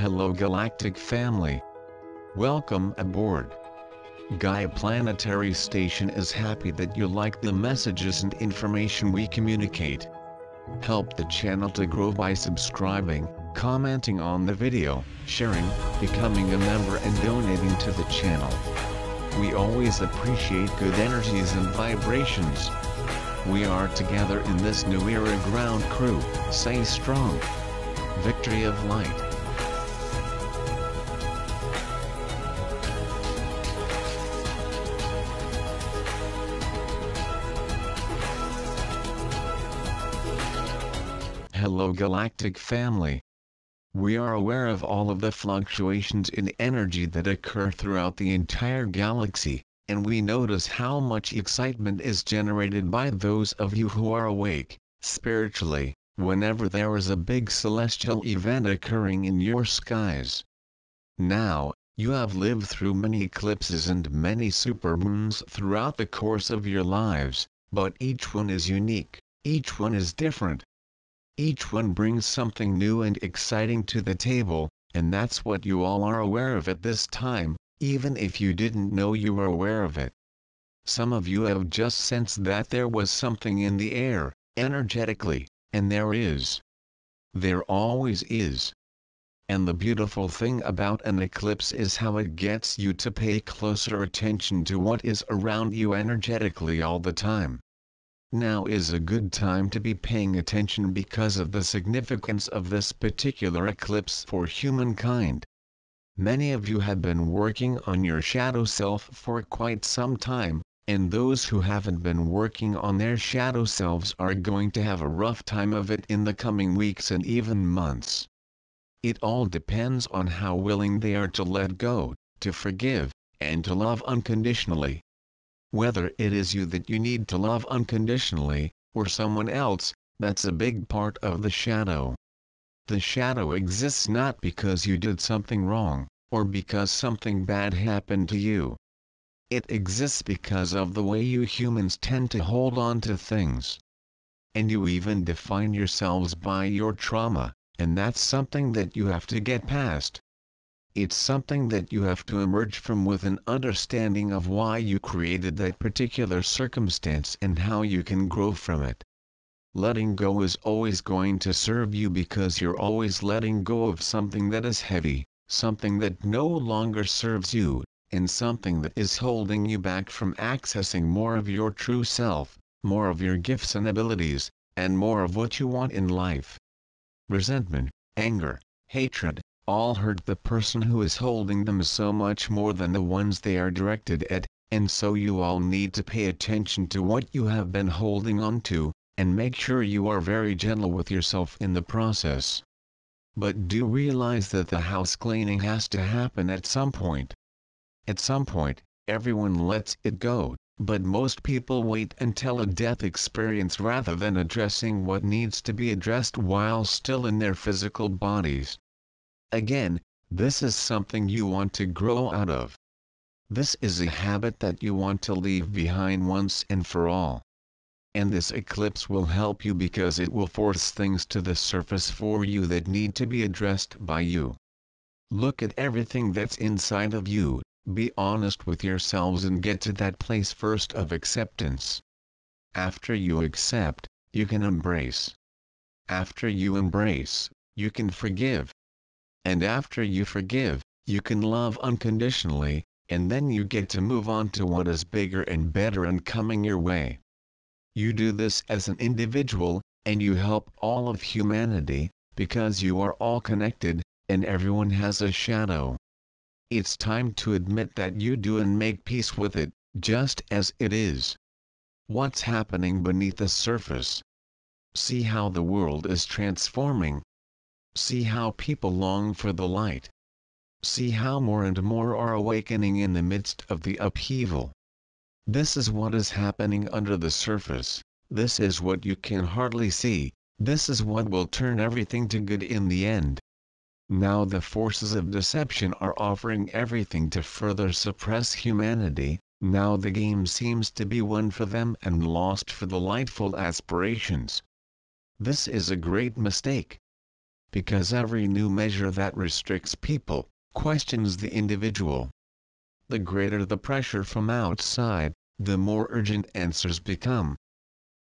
Hello Galactic Family. Welcome aboard. Gaia Planetary Station is happy that you like the messages and information we communicate. Help the channel to grow by subscribing, commenting on the video, sharing, becoming a member and donating to the channel. We always appreciate good energies and vibrations. We are together in this new era ground crew, say strong. Victory of Light. Galactic Family. We are aware of all of the fluctuations in energy that occur throughout the entire galaxy, and we notice how much excitement is generated by those of you who are awake, spiritually, whenever there is a big celestial event occurring in your skies. Now, you have lived through many eclipses and many supermoons throughout the course of your lives, but each one is unique, each one is different. Each one brings something new and exciting to the table, and that's what you all are aware of at this time, even if you didn't know you were aware of it. Some of you have just sensed that there was something in the air, energetically, and there is. There always is. And the beautiful thing about an eclipse is how it gets you to pay closer attention to what is around you energetically all the time. Now is a good time to be paying attention because of the significance of this particular eclipse for humankind. Many of you have been working on your shadow self for quite some time, and those who haven't been working on their shadow selves are going to have a rough time of it in the coming weeks and even months. It all depends on how willing they are to let go, to forgive, and to love unconditionally. Whether it is you that you need to love unconditionally, or someone else, that's a big part of the shadow. The shadow exists not because you did something wrong, or because something bad happened to you. It exists because of the way you humans tend to hold on to things. And you even define yourselves by your trauma, and that's something that you have to get past. It's something that you have to emerge from with an understanding of why you created that particular circumstance and how you can grow from it. Letting go is always going to serve you because you're always letting go of something that is heavy, something that no longer serves you, and something that is holding you back from accessing more of your true self, more of your gifts and abilities, and more of what you want in life. Resentment, anger, hatred, all hurt the person who is holding them so much more than the ones they are directed at, and so you all need to pay attention to what you have been holding on to, and make sure you are very gentle with yourself in the process. But do realize that the house cleaning has to happen at some point. At some point, everyone lets it go, but most people wait until a death experience rather than addressing what needs to be addressed while still in their physical bodies. Again, this is something you want to grow out of. This is a habit that you want to leave behind once and for all. And this eclipse will help you because it will force things to the surface for you that need to be addressed by you. Look at everything that's inside of you, be honest with yourselves and get to that place first of acceptance. After you accept, you can embrace. After you embrace, you can forgive. And after you forgive, you can love unconditionally, and then you get to move on to what is bigger and better and coming your way. You do this as an individual, and you help all of humanity, because you are all connected, and everyone has a shadow. It's time to admit that you do and make peace with it, just as it is. What's happening beneath the surface? See how the world is transforming. See how people long for the light. See how more and more are awakening in the midst of the upheaval. This is what is happening under the surface, this is what you can hardly see, this is what will turn everything to good in the end. Now the forces of deception are offering everything to further suppress humanity, now the game seems to be won for them and lost for the lightful aspirations. This is a great mistake. Because every new measure that restricts people, questions the individual. The greater the pressure from outside, the more urgent answers become.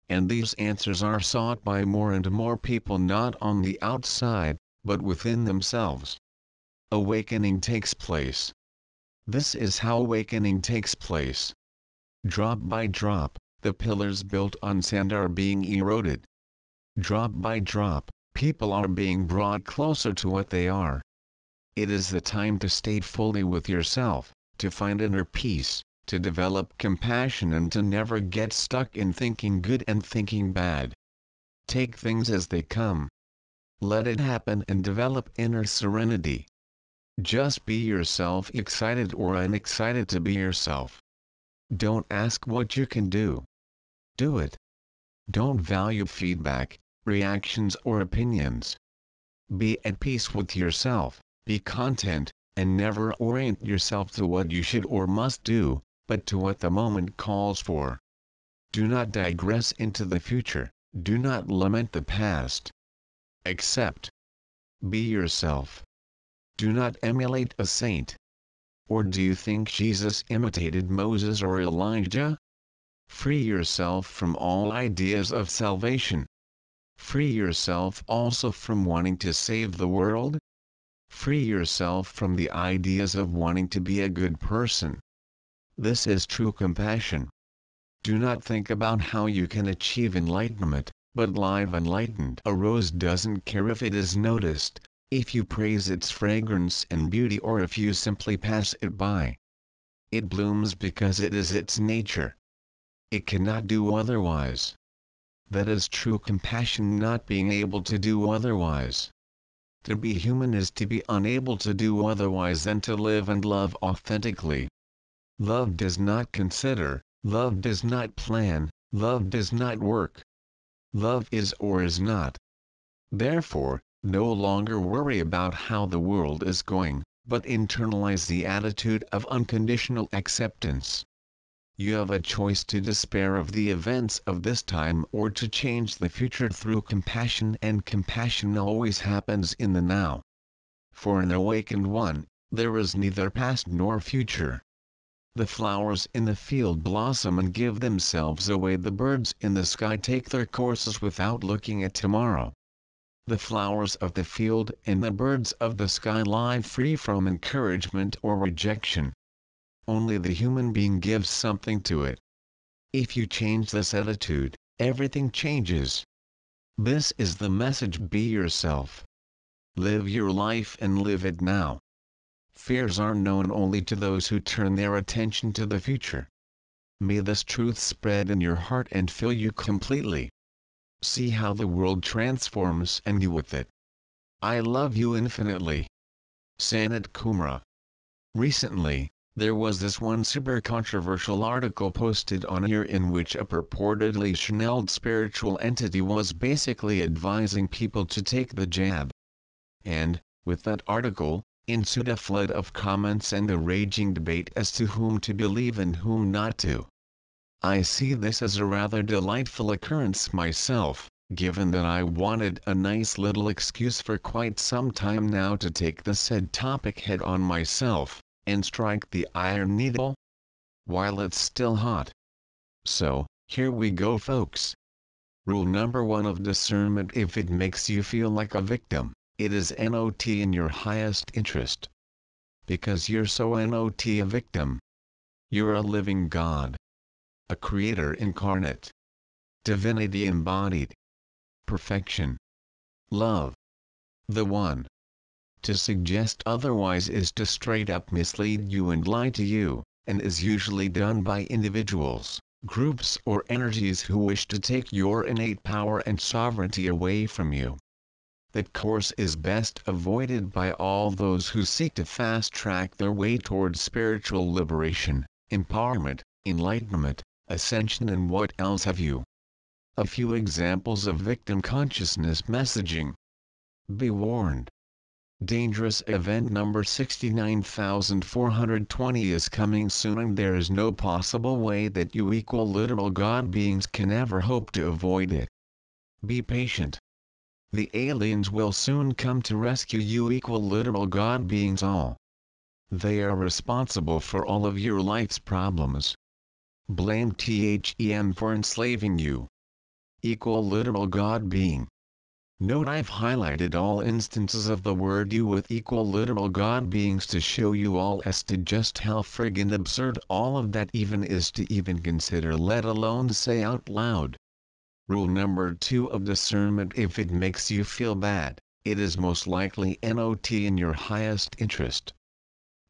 And these answers are sought by more and more people not on the outside, but within themselves. Awakening takes place. This is how awakening takes place. Drop by drop, the pillars built on sand are being eroded. Drop by drop, people are being brought closer to what they are. It is the time to stay fully with yourself, to find inner peace, to develop compassion and to never get stuck in thinking good and thinking bad. Take things as they come. Let it happen and develop inner serenity. Just be yourself excited or unexcited to be yourself. Don't ask what you can do. Do it. Don't value feedback, reactions or opinions. Be at peace with yourself, be content, and never orient yourself to what you should or must do, but to what the moment calls for. Do not digress into the future, do not lament the past. Accept. Be yourself. Do not emulate a saint. Or do you think Jesus imitated Moses or Elijah? Free yourself from all ideas of salvation, Free yourself also from wanting to save the world. Free yourself from the ideas of wanting to be a good person. This is true compassion. Do not think about how you can achieve enlightenment, but live enlightened. A rose doesn't care if it is noticed, if you praise its fragrance and beauty or if you simply pass it by. It blooms because it is its nature. It cannot do otherwise that is true compassion not being able to do otherwise. To be human is to be unable to do otherwise than to live and love authentically. Love does not consider, love does not plan, love does not work. Love is or is not. Therefore, no longer worry about how the world is going, but internalize the attitude of unconditional acceptance you have a choice to despair of the events of this time or to change the future through compassion and compassion always happens in the now. For an awakened one, there is neither past nor future. The flowers in the field blossom and give themselves away the birds in the sky take their courses without looking at tomorrow. The flowers of the field and the birds of the sky lie free from encouragement or rejection only the human being gives something to it. If you change this attitude, everything changes. This is the message be yourself. Live your life and live it now. Fears are known only to those who turn their attention to the future. May this truth spread in your heart and fill you completely. See how the world transforms and you with it. I love you infinitely. Sanat Kumara. Recently, there was this one super controversial article posted on here in which a purportedly channeled spiritual entity was basically advising people to take the jab. And, with that article, ensued a flood of comments and a raging debate as to whom to believe and whom not to. I see this as a rather delightful occurrence myself, given that I wanted a nice little excuse for quite some time now to take the said topic head on myself and strike the iron needle while it's still hot. So, here we go folks. Rule number one of discernment if it makes you feel like a victim, it is not in your highest interest. Because you're so not a victim. You're a living God. A creator incarnate. Divinity embodied. Perfection. Love. The One. To suggest otherwise is to straight up mislead you and lie to you, and is usually done by individuals, groups or energies who wish to take your innate power and sovereignty away from you. That course is best avoided by all those who seek to fast track their way towards spiritual liberation, empowerment, enlightenment, ascension and what else have you. A few examples of victim consciousness messaging. Be warned. Dangerous event number 69420 is coming soon and there is no possible way that you equal literal God beings can ever hope to avoid it. Be patient. the aliens will soon come to rescue you equal literal God beings all. They are responsible for all of your life's problems. Blame THEM for enslaving you. Equal literal God being. Note I've highlighted all instances of the word you with equal literal God beings to show you all as to just how friggin' absurd all of that even is to even consider let alone say out loud. Rule number 2 of discernment If it makes you feel bad, it is most likely not in your highest interest.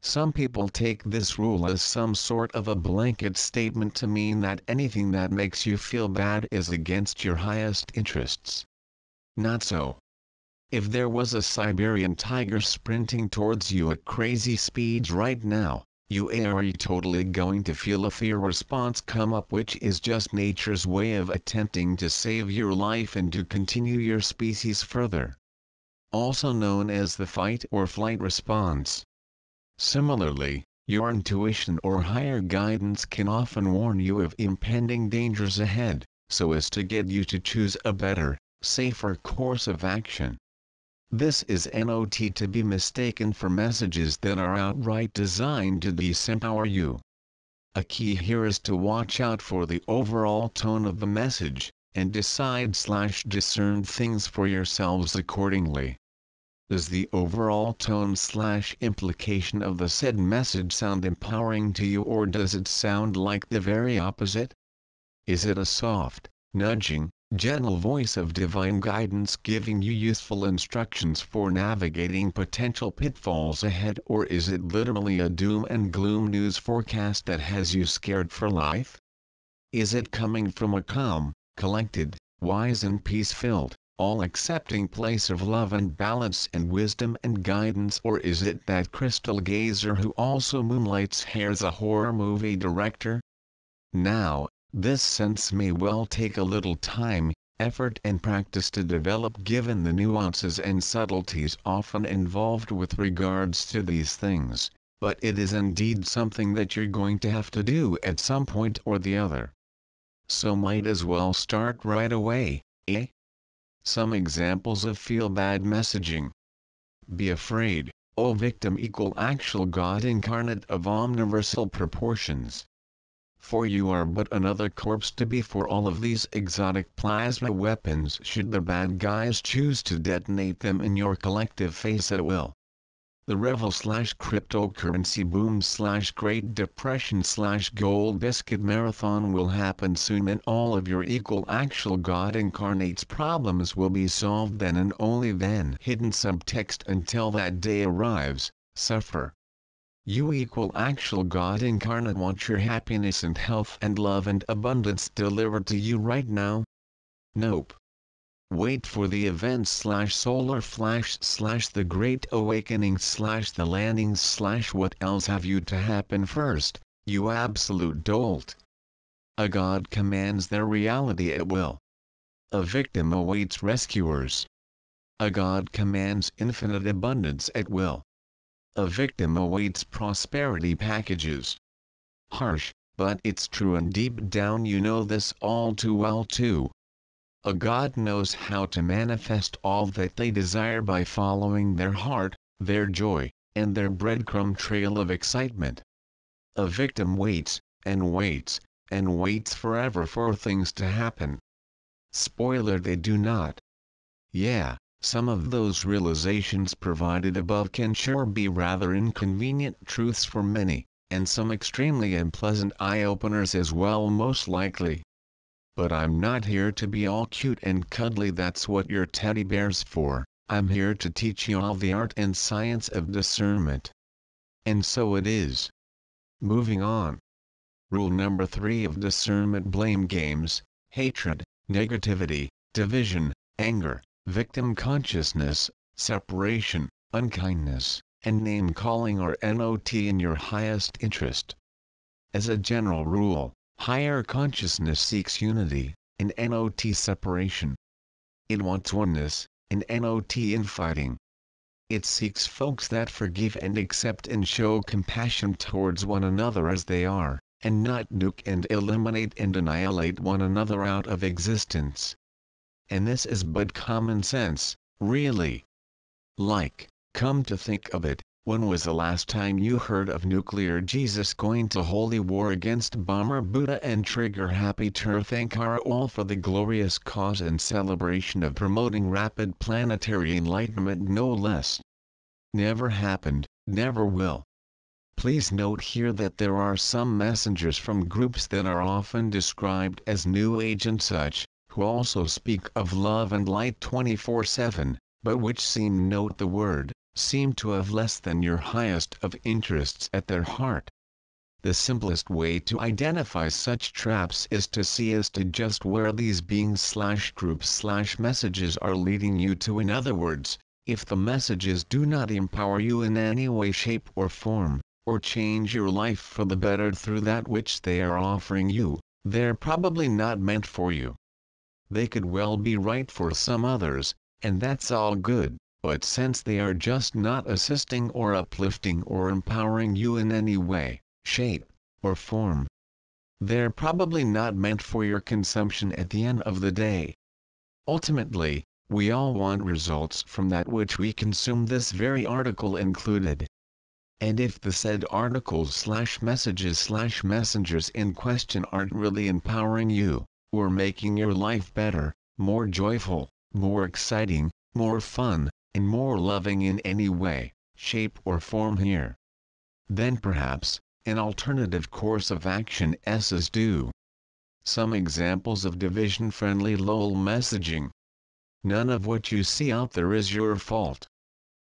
Some people take this rule as some sort of a blanket statement to mean that anything that makes you feel bad is against your highest interests. Not so. If there was a Siberian tiger sprinting towards you at crazy speeds right now, you are totally going to feel a fear response come up which is just nature's way of attempting to save your life and to continue your species further. Also known as the fight or flight response. Similarly, your intuition or higher guidance can often warn you of impending dangers ahead, so as to get you to choose a better, safer course of action. This is not to be mistaken for messages that are outright designed to disempower you. A key here is to watch out for the overall tone of the message, and decide slash discern things for yourselves accordingly. Does the overall tone slash implication of the said message sound empowering to you or does it sound like the very opposite? Is it a soft, nudging, gentle voice of divine guidance giving you useful instructions for navigating potential pitfalls ahead or is it literally a doom and gloom news forecast that has you scared for life? Is it coming from a calm, collected, wise and peace-filled, all-accepting place of love and balance and wisdom and guidance or is it that crystal gazer who also moonlights as a horror movie director? Now, this sense may well take a little time, effort and practice to develop given the nuances and subtleties often involved with regards to these things, but it is indeed something that you're going to have to do at some point or the other. So might as well start right away, eh? Some examples of feel-bad messaging. Be afraid, O victim equal actual God incarnate of omniversal proportions for you are but another corpse to be for all of these exotic plasma weapons should the bad guys choose to detonate them in your collective face at will. The reval slash cryptocurrency boom slash Great Depression slash gold biscuit marathon will happen soon and all of your equal actual God incarnates problems will be solved then and only then. Hidden subtext until that day arrives, suffer. You equal actual God incarnate want your happiness and health and love and abundance delivered to you right now? Nope. Wait for the event slash solar flash slash the great awakening slash the landing slash what else have you to happen first, you absolute dolt. A God commands their reality at will. A victim awaits rescuers. A God commands infinite abundance at will a victim awaits prosperity packages. Harsh, but it's true and deep down you know this all too well too. A God knows how to manifest all that they desire by following their heart, their joy, and their breadcrumb trail of excitement. A victim waits, and waits, and waits forever for things to happen. Spoiler they do not. Yeah, some of those realizations provided above can sure be rather inconvenient truths for many, and some extremely unpleasant eye-openers as well most likely. But I'm not here to be all cute and cuddly that's what your teddy bear's for, I'm here to teach you all the art and science of discernment. And so it is. Moving on. Rule number 3 of discernment blame games, hatred, negativity, division, anger, victim consciousness, separation, unkindness, and name-calling are not in your highest interest. As a general rule, higher consciousness seeks unity, and not separation. It wants oneness, and not infighting. It seeks folks that forgive and accept and show compassion towards one another as they are, and not nuke and eliminate and annihilate one another out of existence. And this is but common sense, really. Like, come to think of it, when was the last time you heard of nuclear Jesus going to holy war against bomber Buddha and trigger happy Tirthankara all for the glorious cause and celebration of promoting rapid planetary enlightenment no less? Never happened, never will. Please note here that there are some messengers from groups that are often described as New Age and such, who also speak of love and light 24-7, but which seem note the word, seem to have less than your highest of interests at their heart. The simplest way to identify such traps is to see as to just where these beings slash groups slash messages are leading you to in other words, if the messages do not empower you in any way shape or form, or change your life for the better through that which they are offering you, they're probably not meant for you. They could well be right for some others, and that's all good but since they are just not assisting or uplifting or empowering you in any way, shape, or form, they're probably not meant for your consumption at the end of the day. Ultimately, we all want results from that which we consume this very article included. And if the said articles slash messages slash messengers in question aren't really empowering you, or making your life better, more joyful, more exciting, more fun, and more loving in any way, shape or form here. Then perhaps, an alternative course of action S is due. Some examples of division-friendly LOL messaging. None of what you see out there is your fault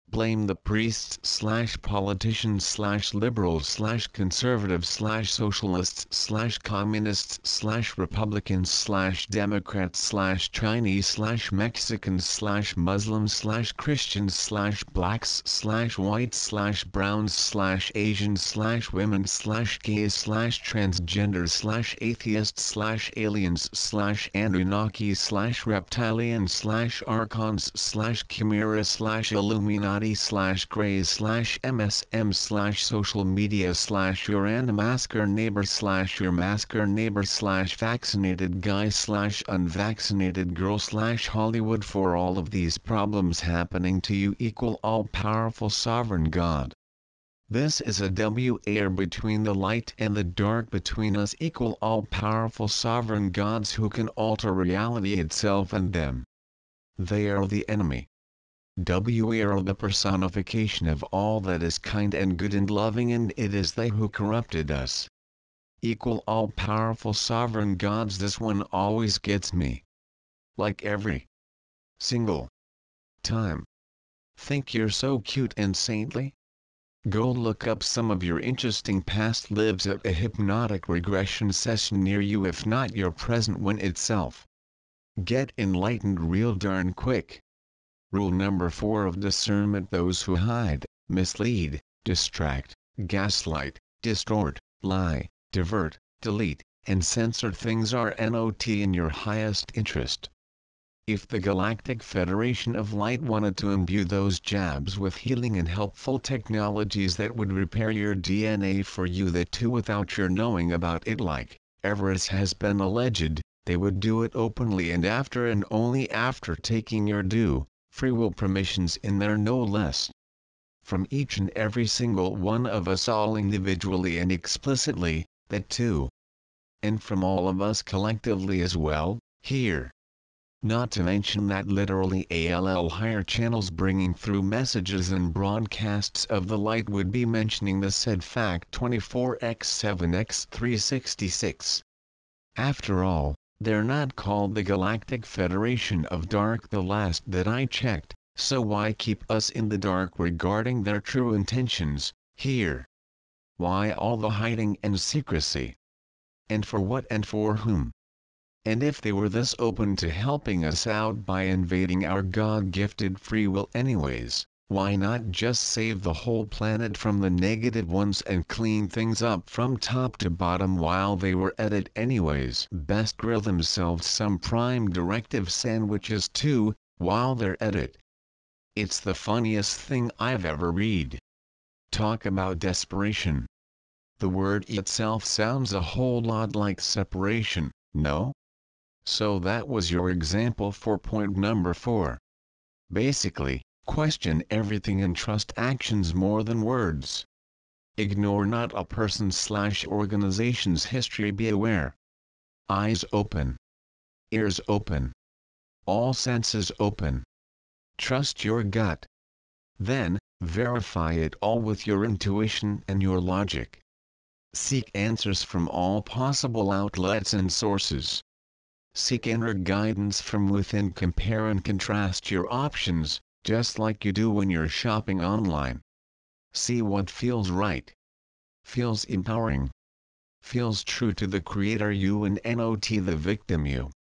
blame the priests slash politicians slash liberals slash conservatives slash socialists slash communists slash republicans slash democrats slash chinese slash mexicans slash muslims slash christians slash blacks slash whites slash browns slash asians slash women slash gays slash transgenders slash atheists slash aliens slash anunnaki slash reptilian slash archons slash chimera slash illuminati Illuminati slash Greys slash MSM slash social media slash your anti-masker neighbor slash your masker neighbor slash vaccinated guy slash unvaccinated girl slash Hollywood for all of these problems happening to you equal all-powerful sovereign God. This is a W air between the light and the dark between us equal all-powerful sovereign gods who can alter reality itself and them. They are the enemy. We are the personification of all that is kind and good and loving and it is they who corrupted us. Equal all-powerful sovereign gods this one always gets me. Like every single time. Think you're so cute and saintly? Go look up some of your interesting past lives at a hypnotic regression session near you if not your present one itself. Get enlightened real darn quick. Rule number 4 of discernment Those who hide, mislead, distract, gaslight, distort, lie, divert, delete, and censor things are not in your highest interest. If the Galactic Federation of Light wanted to imbue those jabs with healing and helpful technologies that would repair your DNA for you that too without your knowing about it like, Everest has been alleged, they would do it openly and after and only after taking your due, free will permissions in there no less. From each and every single one of us all individually and explicitly, that too. And from all of us collectively as well, here. Not to mention that literally ALL higher channels bringing through messages and broadcasts of the light would be mentioning the said fact 24x7x366. After all, they're not called the Galactic Federation of Dark the last that I checked, so why keep us in the dark regarding their true intentions, here? Why all the hiding and secrecy? And for what and for whom? And if they were this open to helping us out by invading our God-gifted free will anyways, why not just save the whole planet from the negative ones and clean things up from top to bottom while they were at it anyways? Best grill themselves some prime directive sandwiches too, while they're at it. It's the funniest thing I've ever read. Talk about desperation. The word itself sounds a whole lot like separation, no? So that was your example for point number 4. Basically, question everything and trust actions more than words. Ignore not a person slash organization's history be aware. Eyes open. Ears open. All senses open. Trust your gut. Then, verify it all with your intuition and your logic. Seek answers from all possible outlets and sources. Seek inner guidance from within compare and contrast your options, just like you do when you're shopping online. See what feels right. Feels empowering. Feels true to the creator you and not the victim you.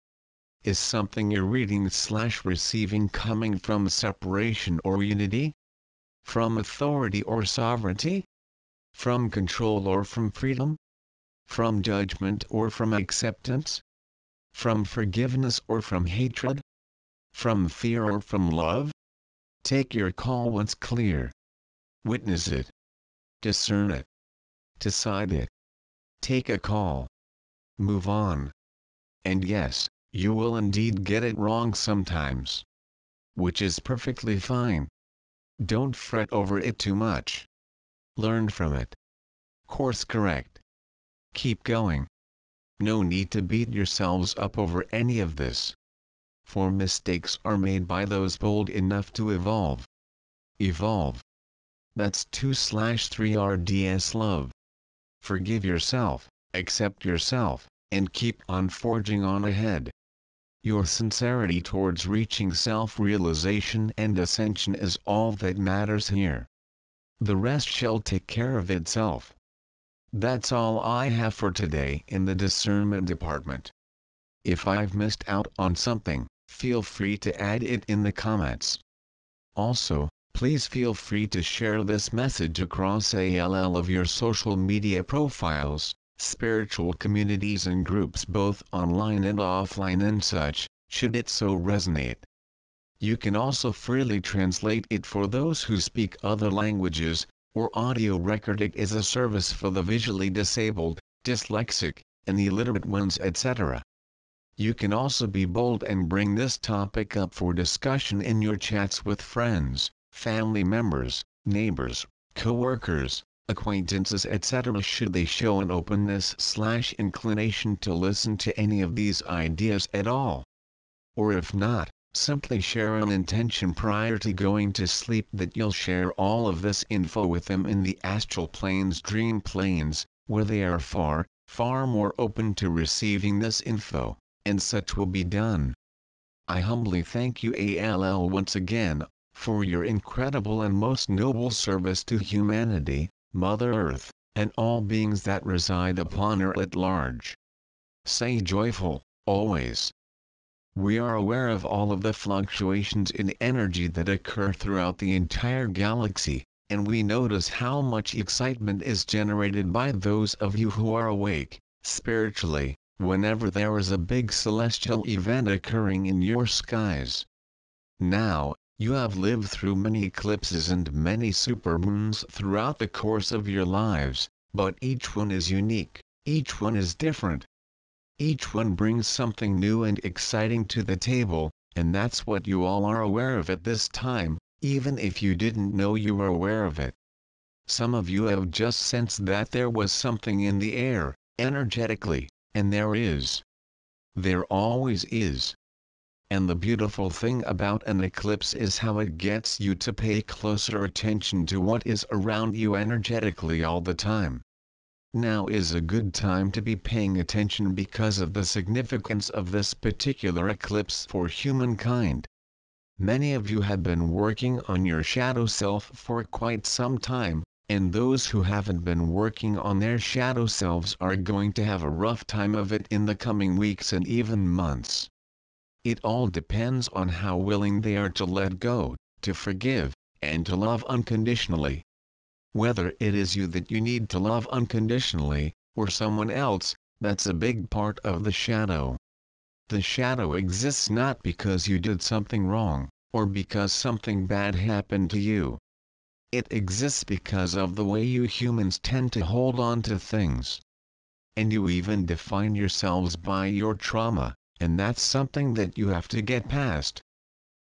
Is something you're reading slash receiving coming from separation or unity? From authority or sovereignty? From control or from freedom? From judgment or from acceptance? From forgiveness or from hatred? From fear or from love? Take your call once clear. Witness it. Discern it. Decide it. Take a call. Move on. And yes, you will indeed get it wrong sometimes. Which is perfectly fine. Don't fret over it too much. Learn from it. Course correct. Keep going. No need to beat yourselves up over any of this for mistakes are made by those bold enough to evolve. Evolve. That's 2 slash 3 RDS love. Forgive yourself, accept yourself, and keep on forging on ahead. Your sincerity towards reaching self-realization and ascension is all that matters here. The rest shall take care of itself. That's all I have for today in the discernment department. If I've missed out on something, feel free to add it in the comments. Also, please feel free to share this message across ALL of your social media profiles, spiritual communities and groups both online and offline and such, should it so resonate. You can also freely translate it for those who speak other languages, or audio record it as a service for the visually disabled, dyslexic, and the illiterate ones etc. You can also be bold and bring this topic up for discussion in your chats with friends, family members, neighbors, co-workers, acquaintances etc. should they show an openness slash inclination to listen to any of these ideas at all. Or if not, simply share an intention prior to going to sleep that you'll share all of this info with them in the astral planes dream planes, where they are far, far more open to receiving this info and such will be done. I humbly thank you ALL once again, for your incredible and most noble service to humanity, Mother Earth, and all beings that reside upon her at large. Say joyful, always. We are aware of all of the fluctuations in energy that occur throughout the entire galaxy, and we notice how much excitement is generated by those of you who are awake, spiritually, whenever there is a big celestial event occurring in your skies. Now, you have lived through many eclipses and many supermoons throughout the course of your lives, but each one is unique, each one is different. Each one brings something new and exciting to the table, and that's what you all are aware of at this time, even if you didn't know you were aware of it. Some of you have just sensed that there was something in the air, energetically, and there is. There always is. And the beautiful thing about an eclipse is how it gets you to pay closer attention to what is around you energetically all the time. Now is a good time to be paying attention because of the significance of this particular eclipse for humankind. Many of you have been working on your shadow self for quite some time, and those who haven't been working on their shadow selves are going to have a rough time of it in the coming weeks and even months. It all depends on how willing they are to let go, to forgive, and to love unconditionally. Whether it is you that you need to love unconditionally, or someone else, that's a big part of the shadow. The shadow exists not because you did something wrong, or because something bad happened to you. It exists because of the way you humans tend to hold on to things. And you even define yourselves by your trauma, and that's something that you have to get past.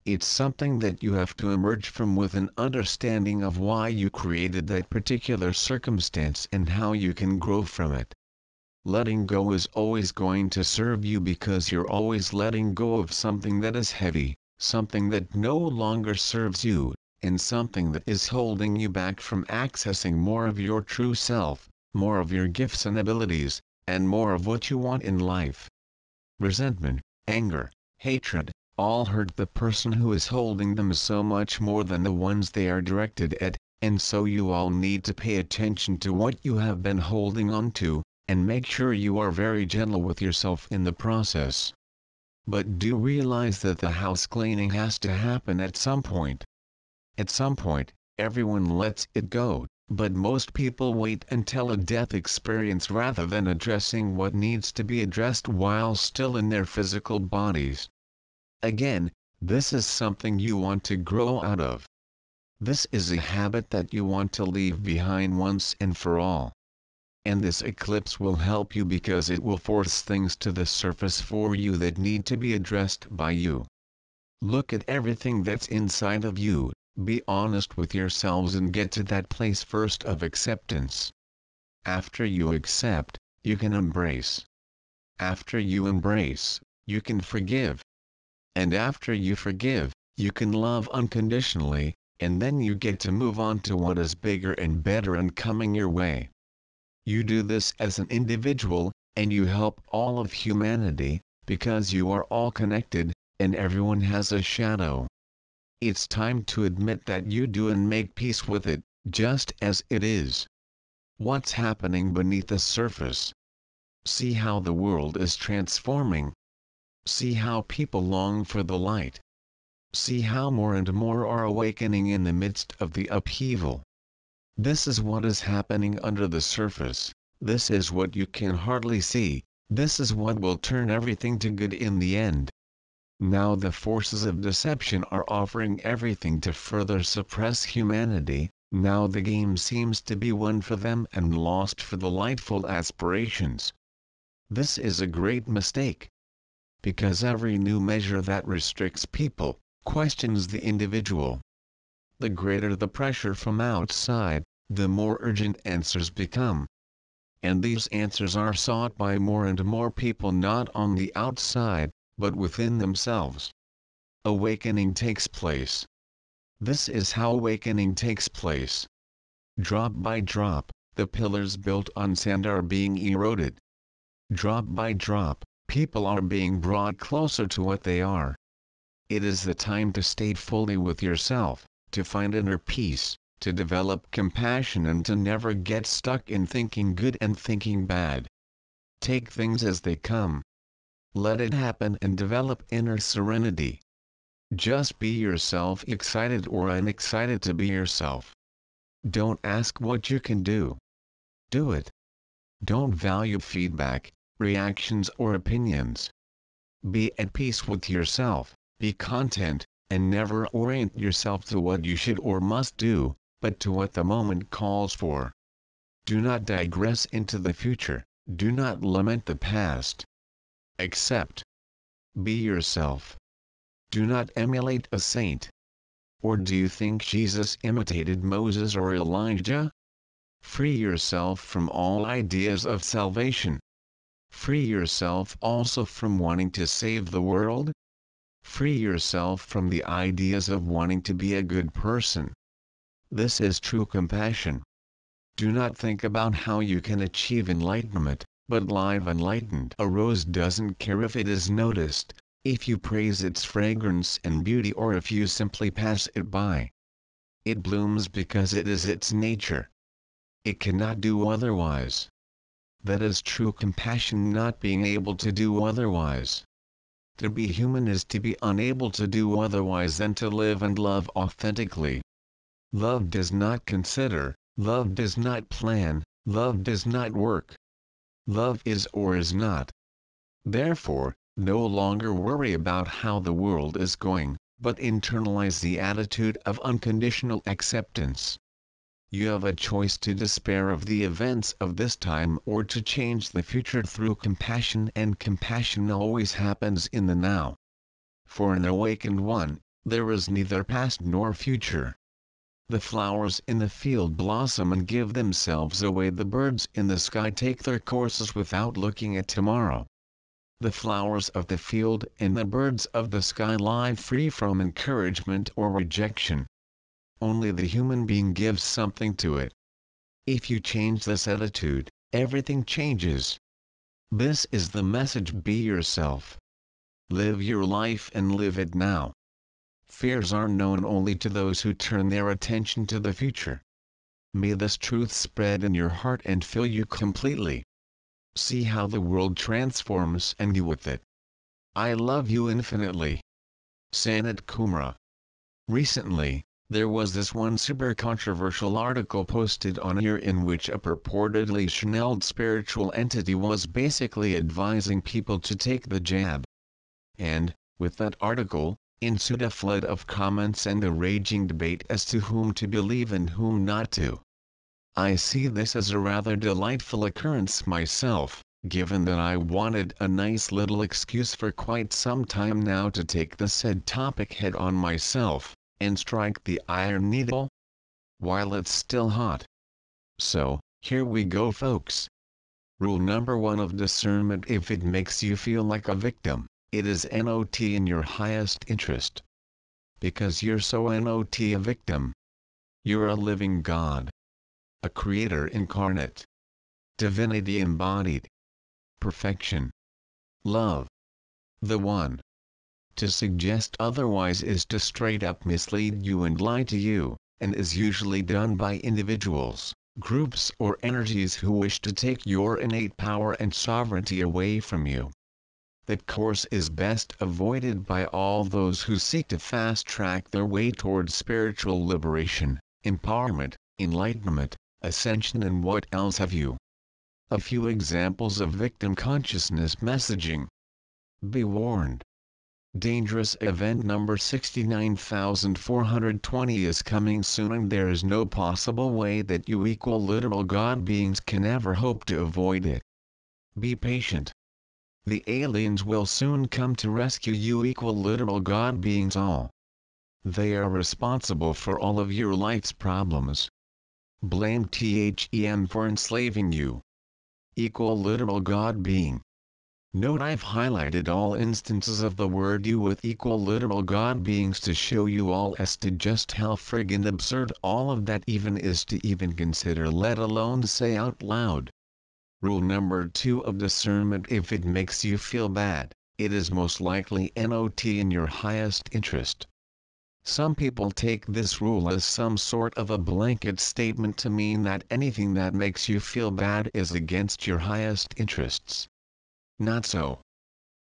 It's something that you have to emerge from with an understanding of why you created that particular circumstance and how you can grow from it. Letting go is always going to serve you because you're always letting go of something that is heavy, something that no longer serves you, and something that is holding you back from accessing more of your true self, more of your gifts and abilities, and more of what you want in life. Resentment, anger, hatred, all hurt the person who is holding them so much more than the ones they are directed at, and so you all need to pay attention to what you have been holding on to, and make sure you are very gentle with yourself in the process. But do realize that the house cleaning has to happen at some point. At some point, everyone lets it go, but most people wait until a death experience rather than addressing what needs to be addressed while still in their physical bodies. Again, this is something you want to grow out of. This is a habit that you want to leave behind once and for all. And this eclipse will help you because it will force things to the surface for you that need to be addressed by you. Look at everything that's inside of you, be honest with yourselves and get to that place first of acceptance. After you accept, you can embrace. After you embrace, you can forgive. And after you forgive, you can love unconditionally, and then you get to move on to what is bigger and better and coming your way. You do this as an individual, and you help all of humanity, because you are all connected, and everyone has a shadow. It's time to admit that you do and make peace with it, just as it is. What's happening beneath the surface? See how the world is transforming. See how people long for the light. See how more and more are awakening in the midst of the upheaval. This is what is happening under the surface, this is what you can hardly see, this is what will turn everything to good in the end. Now the forces of deception are offering everything to further suppress humanity, now the game seems to be won for them and lost for the lightful aspirations. This is a great mistake because every new measure that restricts people, questions the individual. The greater the pressure from outside, the more urgent answers become. And these answers are sought by more and more people not on the outside, but within themselves. Awakening takes place. This is how awakening takes place. Drop by drop, the pillars built on sand are being eroded. Drop by drop, people are being brought closer to what they are. It is the time to stay fully with yourself, to find inner peace, to develop compassion and to never get stuck in thinking good and thinking bad. Take things as they come. Let it happen and develop inner serenity. Just be yourself excited or unexcited to be yourself. Don't ask what you can do. Do it. Don't value feedback, reactions or opinions. Be at peace with yourself, be content, and never orient yourself to what you should or must do, but to what the moment calls for. Do not digress into the future, do not lament the past. Accept. Be yourself. Do not emulate a saint. Or do you think Jesus imitated Moses or Elijah? Free yourself from all ideas of salvation. Free yourself also from wanting to save the world. Free yourself from the ideas of wanting to be a good person. This is true compassion. Do not think about how you can achieve enlightenment, but live enlightened. A rose doesn't care if it is noticed, if you praise its fragrance and beauty or if you simply pass it by. It blooms because it is its nature. It cannot do otherwise that is true compassion not being able to do otherwise. To be human is to be unable to do otherwise than to live and love authentically. Love does not consider, love does not plan, love does not work. Love is or is not. Therefore, no longer worry about how the world is going, but internalize the attitude of unconditional acceptance. you have a choice to despair of the events of this time or to change the future through compassion and compassion always happens in the now. For an awakened one, there is neither past nor future. The flowers in the field blossom and give themselves away the birds in the sky take their courses without looking at tomorrow. The flowers of the field and the birds of the sky lie free from encouragement or rejection only the human being gives something to it. If you change this attitude, everything changes. This is the message be yourself. Live your life and live it now. Fears are known only to those who turn their attention to the future. May this truth spread in your heart and fill you completely. See how the world transforms and you with it. I love you infinitely. Sanat Kumara. Recently, there was this one super controversial article posted on here in which a purportedly channeled spiritual entity was basically advising people to take the jab. And, with that article, ensued a flood of comments and a raging debate as to whom to believe and whom not to. I see this as a rather delightful occurrence myself, given that I wanted a nice little excuse for quite some time now to take the said topic head on myself and strike the iron needle while it's still hot. So, here we go folks. Rule number one of discernment if it makes you feel like a victim, it is not in your highest interest. Because you're so not a victim. You're a living God. A creator incarnate. Divinity embodied. Perfection. Love. The One. To suggest otherwise is to straight up mislead you and lie to you, and is usually done by individuals, groups or energies who wish to take your innate power and sovereignty away from you. That course is best avoided by all those who seek to fast track their way towards spiritual liberation, empowerment, enlightenment, ascension and what else have you. A few examples of victim consciousness messaging. Be warned. Dangerous event number 69420 is coming soon and there is no possible way that you equal literal God beings can ever hope to avoid it. Be patient. The aliens will soon come to rescue you equal literal God beings all. They are responsible for all of your life's problems. Blame THEM for enslaving you. Equal literal God being. Note I've highlighted all instances of the word you with equal literal God beings to show you all as to just how friggin' absurd all of that even is to even consider let alone say out loud. Rule number 2 of discernment if it makes you feel bad, it is most likely not in your highest interest. Some people take this rule as some sort of a blanket statement to mean that anything that makes you feel bad is against your highest interests. Not so.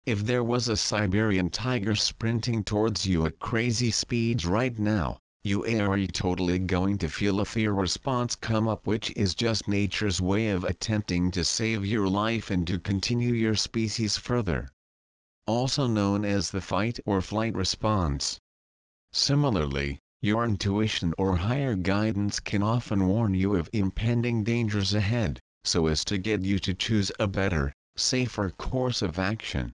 If there was a Siberian tiger sprinting towards you at crazy speeds right now, you are totally going to feel a fear response come up which is just nature's way of attempting to save your life and to continue your species further. Also known as the fight or flight response. Similarly, your intuition or higher guidance can often warn you of impending dangers ahead, so as to get you to choose a better, safer course of action.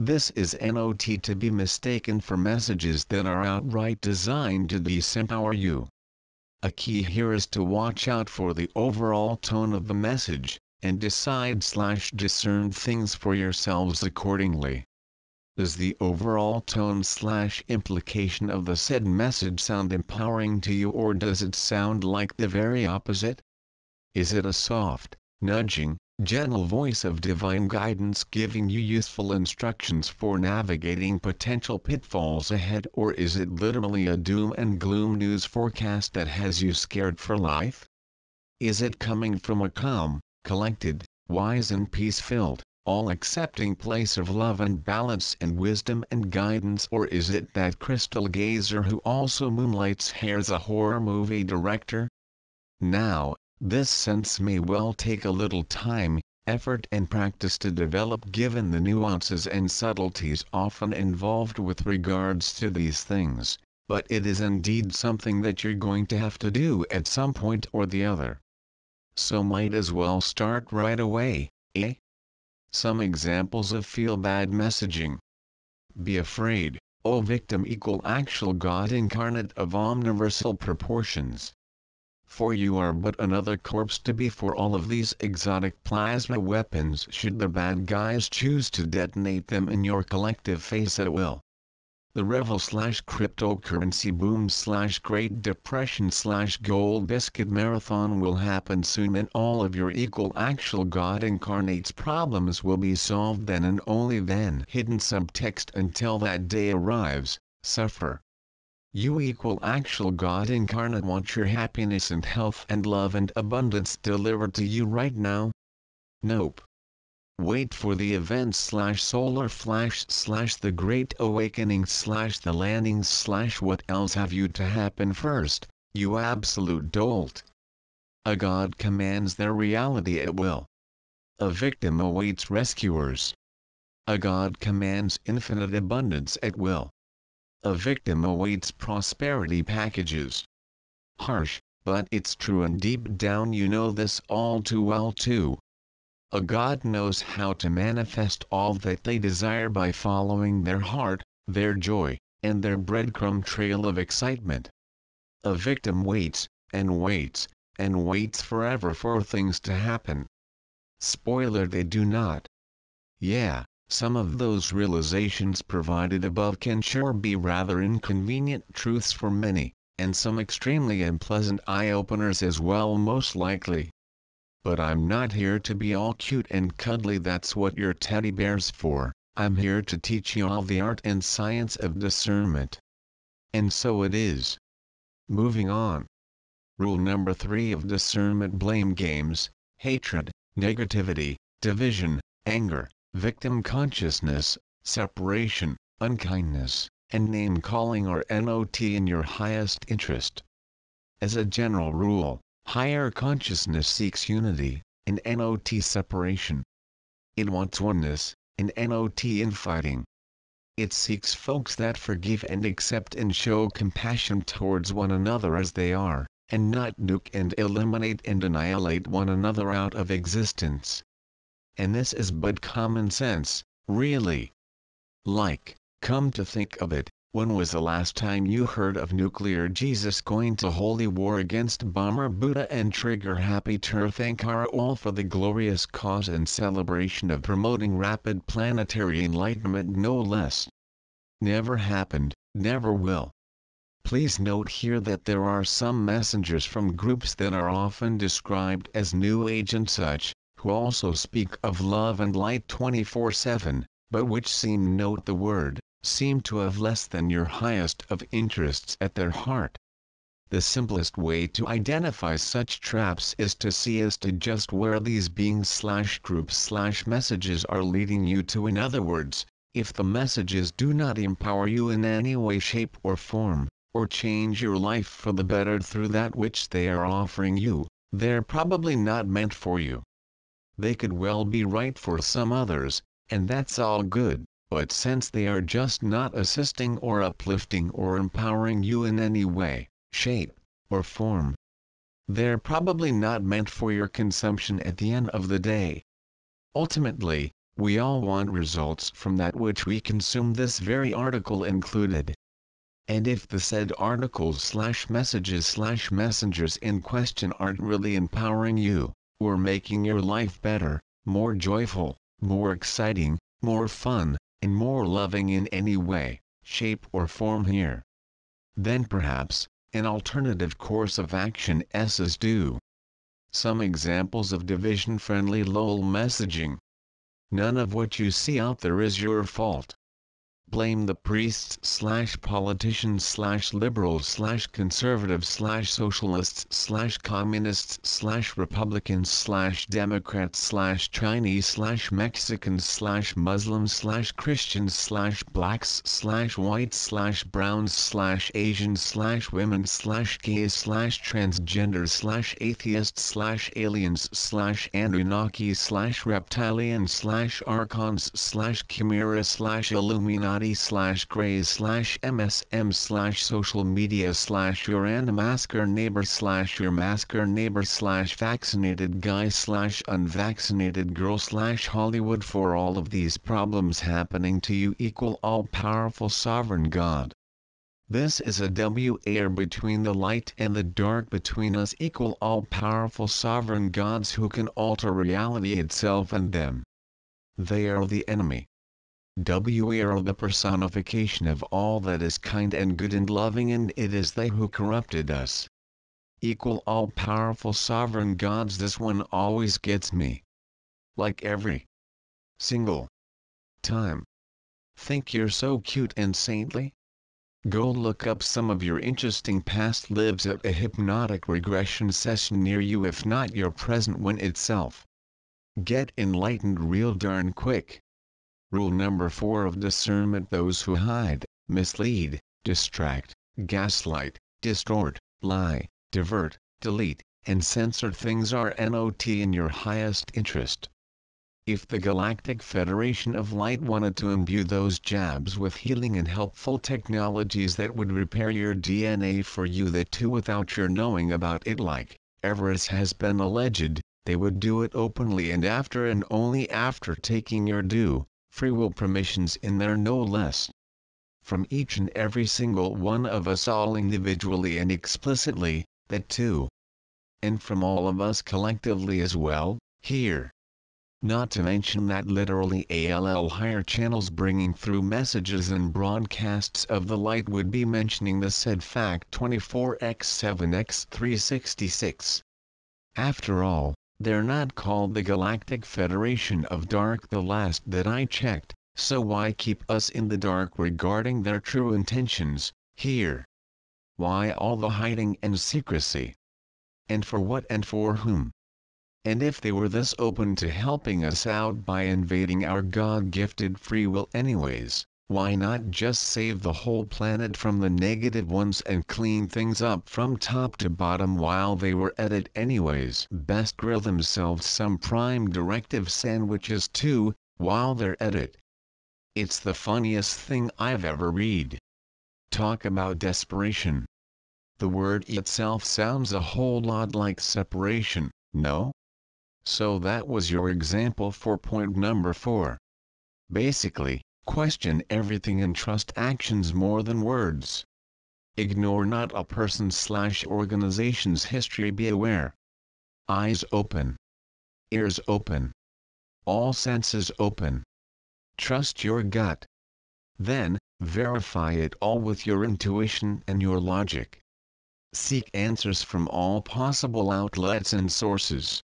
This is not to be mistaken for messages that are outright designed to disempower you. A key here is to watch out for the overall tone of the message, and decide slash discern things for yourselves accordingly. Does the overall tone slash implication of the said message sound empowering to you or does it sound like the very opposite? Is it a soft, nudging, gentle voice of divine guidance giving you useful instructions for navigating potential pitfalls ahead or is it literally a doom and gloom news forecast that has you scared for life? Is it coming from a calm, collected, wise and peace-filled, all-accepting place of love and balance and wisdom and guidance or is it that crystal gazer who also moonlights as a horror movie director? Now, this sense may well take a little time, effort and practice to develop given the nuances and subtleties often involved with regards to these things, but it is indeed something that you're going to have to do at some point or the other. So might as well start right away, eh? Some examples of feel-bad messaging. Be afraid, O victim equal actual God incarnate of omniversal proportions. For you are but another corpse to be for all of these exotic plasma weapons should the bad guys choose to detonate them in your collective face at will. The reval slash cryptocurrency boom slash Great Depression slash gold biscuit marathon will happen soon and all of your equal actual God incarnate's problems will be solved then and only then. Hidden subtext until that day arrives, suffer. You equal actual God incarnate want your happiness and health and love and abundance delivered to you right now? Nope. Wait for the event slash solar flash slash the great awakening slash the landing slash what else have you to happen first, you absolute dolt. A god commands their reality at will. A victim awaits rescuers. A god commands infinite abundance at will. A victim awaits prosperity packages. Harsh, but it's true and deep down you know this all too well too. A God knows how to manifest all that they desire by following their heart, their joy, and their breadcrumb trail of excitement. A victim waits, and waits, and waits forever for things to happen. Spoiler they do not. Yeah, some of those realizations provided above can sure be rather inconvenient truths for many, and some extremely unpleasant eye-openers as well most likely. But I'm not here to be all cute and cuddly that's what your teddy bear's for, I'm here to teach you all the art and science of discernment. And so it is. Moving on. Rule number 3 of discernment blame games, hatred, negativity, division, anger, victim consciousness, separation, unkindness, and name calling are NOT in your highest interest. As a general rule, Higher consciousness seeks unity, and NOT separation. It wants oneness, and NOT infighting. It seeks folks that forgive and accept and show compassion towards one another as they are, and not nuke and eliminate and annihilate one another out of existence. And this is but common sense, really. Like, come to think of it, when was the last time you heard of nuclear Jesus going to holy war against bomber Buddha and trigger happy Tirthankara all for the glorious cause and celebration of promoting rapid planetary enlightenment no less? Never happened, never will. Please note here that there are some messengers from groups that are often described as New Age and such, who also speak of love and light 24-7, but which seem note the word seem to have less than your highest of interests at their heart. The simplest way to identify such traps is to see as to just where these beings slash groups slash messages are leading you to in other words, if the messages do not empower you in any way shape or form, or change your life for the better through that which they are offering you, they're probably not meant for you. They could well be right for some others, and that's all good but since they are just not assisting or uplifting or empowering you in any way, shape, or form, they're probably not meant for your consumption at the end of the day. Ultimately, we all want results from that which we consume this very article included. And if the said articles slash messages slash messengers in question aren't really empowering you, or making your life better, more joyful, more exciting, more fun, and more loving in any way, shape or form here. Then perhaps, an alternative course of action S is due. Some examples of division-friendly LOL messaging. None of what you see out there is your fault blame the priests slash politicians slash liberals slash conservatives slash socialists slash communists slash republicans slash democrats slash chinese slash mexicans slash muslims slash christians slash blacks slash whites slash browns slash asians slash women slash gays slash transgenders slash atheists slash aliens slash anunnaki slash reptilian slash archons slash chimera slash illuminati illuminati slash grays slash msm slash social media slash your animasker neighbor slash your masker neighbor slash vaccinated guy slash unvaccinated girl slash hollywood for all of these problems happening to you equal all-powerful sovereign god this is a W air between the light and the dark between us equal all-powerful sovereign gods who can alter reality itself and them. They are the enemy. W are the personification of all that is kind and good and loving and it is they who corrupted us. Equal all-powerful sovereign gods this one always gets me. Like every single time. Think you're so cute and saintly? Go look up some of your interesting past lives at a hypnotic regression session near you if not your present one itself. Get enlightened real darn quick. Rule number 4 of discernment those who hide, mislead, distract, gaslight, distort, lie, divert, delete, and censor things are not in your highest interest. If the Galactic Federation of Light wanted to imbue those jabs with healing and helpful technologies that would repair your DNA for you that too without your knowing about it like, Everest has been alleged, they would do it openly and after and only after taking your due, free will permissions in there no less. From each and every single one of us all individually and explicitly, that too. And from all of us collectively as well, here. Not to mention that literally ALL higher channels bringing through messages and broadcasts of the light would be mentioning the said fact 24x7x366. After all, they're not called the Galactic Federation of Dark the last that I checked, so why keep us in the dark regarding their true intentions, here? Why all the hiding and secrecy? And for what and for whom? And if they were thus open to helping us out by invading our God-gifted free will anyways, why not just save the whole planet from the negative ones and clean things up from top to bottom while they were at it anyways? Best grill themselves some prime directive sandwiches too, while they're at it. It's the funniest thing I've ever read. Talk about desperation. The word itself sounds a whole lot like separation, no? So that was your example for point number 4. Basically, question everything and trust actions more than words. Ignore not a person slash organization's history be aware. Eyes open. Ears open. All senses open. Trust your gut. Then, verify it all with your intuition and your logic. Seek answers from all possible outlets and sources.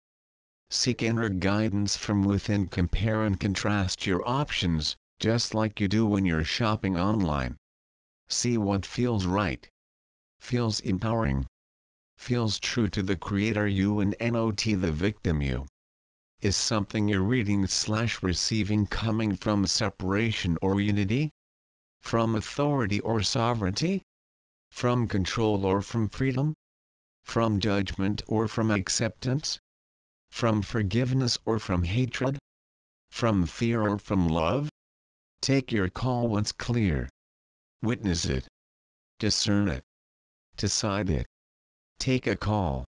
Seek inner guidance from within compare and contrast your options, just like you do when you're shopping online. See what feels right. Feels empowering. Feels true to the creator you and not the victim you. Is something you're reading slash receiving coming from separation or unity? From authority or sovereignty? From control or from freedom? From judgment or from acceptance? From forgiveness or from hatred? From fear or from love? Take your call once clear. Witness it. Discern it. Decide it. Take a call.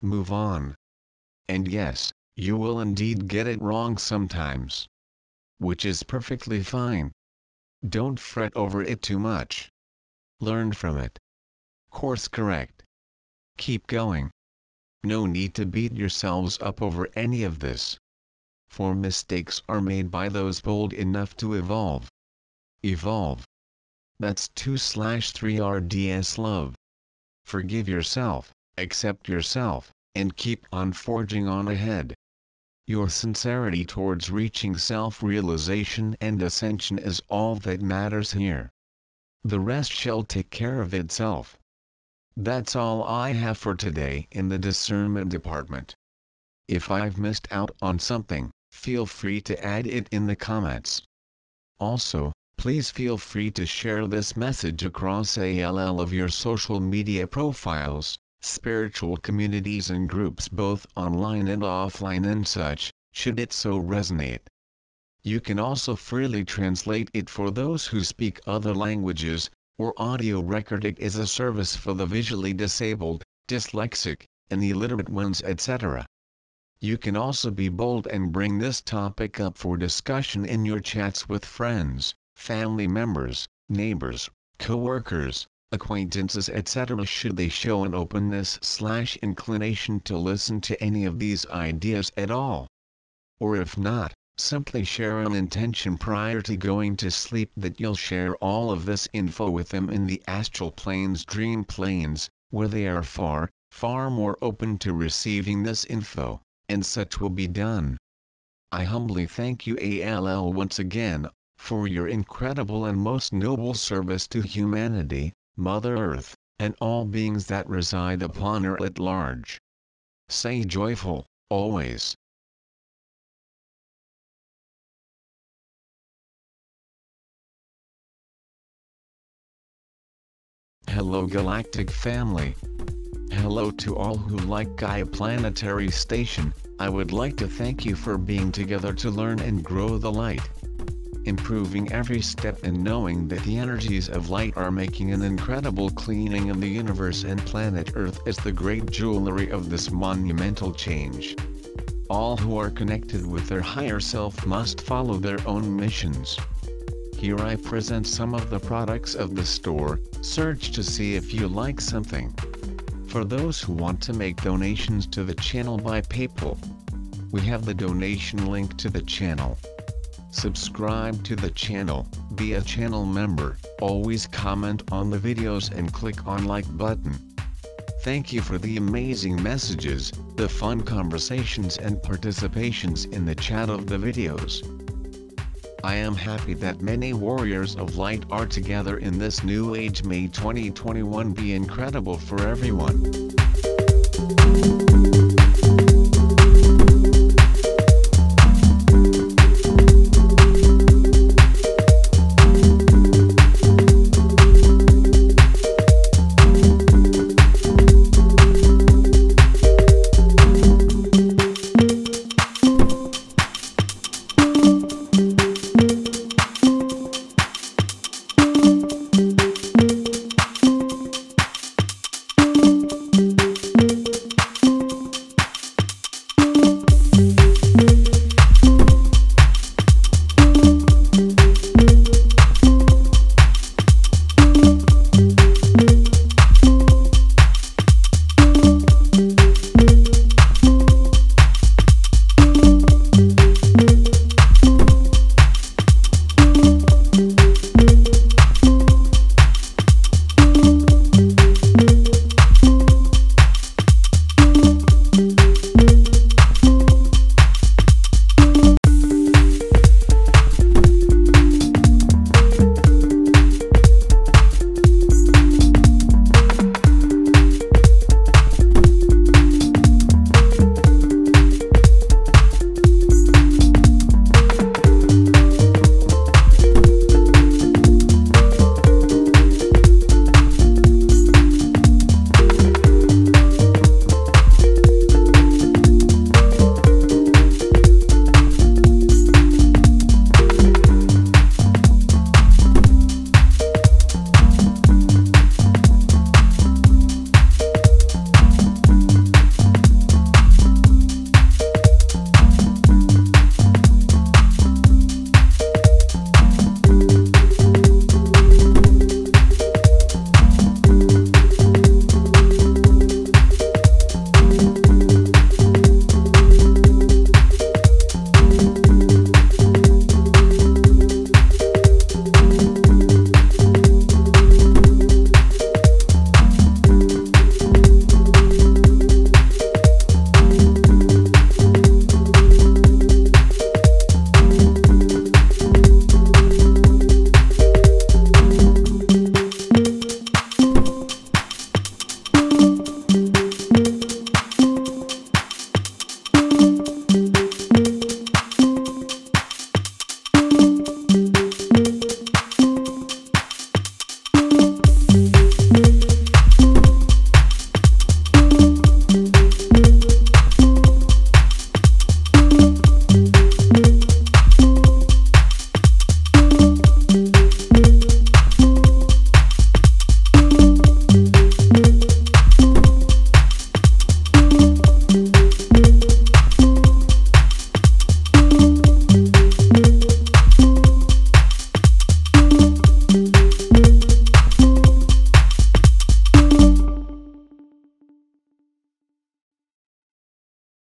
Move on. And yes, you will indeed get it wrong sometimes. Which is perfectly fine. Don't fret over it too much. Learn from it. Course correct. Keep going. No need to beat yourselves up over any of this. For mistakes are made by those bold enough to evolve. Evolve. That's 2 slash 3 RDS love. Forgive yourself, accept yourself, and keep on forging on ahead. Your sincerity towards reaching self-realization and ascension is all that matters here. The rest shall take care of itself. That's all I have for today in the discernment department. If I've missed out on something, feel free to add it in the comments. Also, please feel free to share this message across ALL of your social media profiles, spiritual communities and groups both online and offline and such, should it so resonate. You can also freely translate it for those who speak other languages, or audio record it as a service for the visually disabled, dyslexic, and illiterate ones etc. You can also be bold and bring this topic up for discussion in your chats with friends, family members, neighbors, co-workers, acquaintances etc. should they show an openness slash inclination to listen to any of these ideas at all. Or if not, simply share an intention prior to going to sleep that you'll share all of this info with them in the astral planes dream planes, where they are far, far more open to receiving this info and such will be done. I humbly thank you ALL once again, for your incredible and most noble service to humanity, Mother Earth, and all beings that reside upon her at large. Say joyful, always. Hello Galactic Family. Hello to all who like Gaia Planetary Station, I would like to thank you for being together to learn and grow the light. Improving every step and knowing that the energies of light are making an incredible cleaning of the universe and planet Earth as the great jewelry of this monumental change. All who are connected with their higher self must follow their own missions. Here I present some of the products of the store, search to see if you like something. For those who want to make donations to the channel by PayPal, we have the donation link to the channel. Subscribe to the channel, be a channel member, always comment on the videos and click on like button. Thank you for the amazing messages, the fun conversations and participations in the chat of the videos. I am happy that many warriors of light are together in this new age. May 2021 be incredible for everyone.